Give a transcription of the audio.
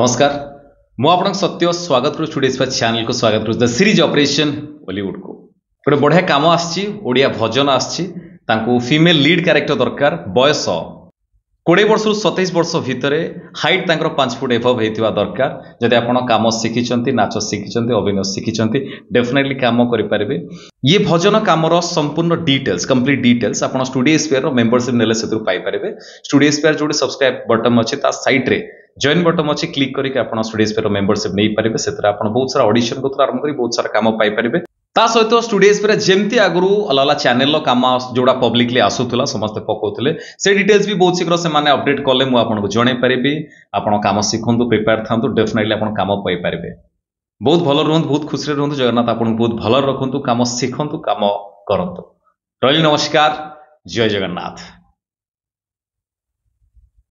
नमस्कार मुझे सत्य स्वागत कर चैनल को स्वागत द सीरीज ऑपरेशन बॉलीवुड को गोटे बढ़िया कम आड़िया भजन आसी लीड क्यारेक्टर दरकार बयस कोड़े वर्ष रु सतैश वर्ष भितर हाइट तक पांच फुट एभव होता दरकार जदि आप कम शिखिंट नाच शिखिंट अभिनय शिखिंट डेफनेटली कम करें ये भजन कमर संपूर्ण डिटेल्स कम्प्लीट डिटेल्स आप स्टूडियो स्पेयर मेम्बरशिप ने पारे स्टूडियो स्पेयर जो सब्सक्राइब बटन अच्छे सैट्रे জয়েন বଟম ଅଛି କ୍ଲିକ୍ କରିକି ଆପଣ ଷ୍ଟୁଡିଏସ୍ପିର ମେମ୍ବରସିପ୍ ନେଇପାରିବେ ସେଥିରେ ଆପଣ ବହୁତ ସାରା ଅଡିସନ୍ କତୁରୁ ଆରମ୍ଭ କରି ବହୁତ ସାରା କାମ ପାଇପାରିବେ ତା ସହିତ ଷ୍ଟୁଡିଏସ୍ପିରେ ଯେମିତି ଆଗରୁ ଅଲଗା ଅଲଗା ଚ୍ୟାନେଲର କାମ ଯେଉଁଟା ପବ୍ଲିକଲି ଆସୁଥିଲା ସମସ୍ତେ ପକାଉଥିଲେ ସେ ଡିଟେଲ୍ସ ବି ବହୁତ ଶୀଘ୍ର ସେମାନେ ଅପଡେଟ୍ କଲେ ମୁଁ ଆପଣଙ୍କୁ ଜଣାଇ ପାରିବି ଆପଣ କାମ ଶିଖନ୍ତୁ ପ୍ରିପେୟାର ଥାନ୍ତୁ ଡେଫିନେଟଲି ଆପଣ କାମ ପାଇପାରିବେ ବହୁତ ଭଲ ରୁହନ୍ତୁ ବହୁତ ଖୁସିରେ ରୁହନ୍ତୁ ଜଗନ୍ନାଥ ଆପଣଙ୍କୁ ବହୁତ ଭଲରେ ରଖନ୍ତୁ କାମ ଶିଖନ୍ତୁ କାମ କରନ୍ତୁ ରହିଲି ନମସ୍କାର ଜୟ ଜଗନ୍ନାଥ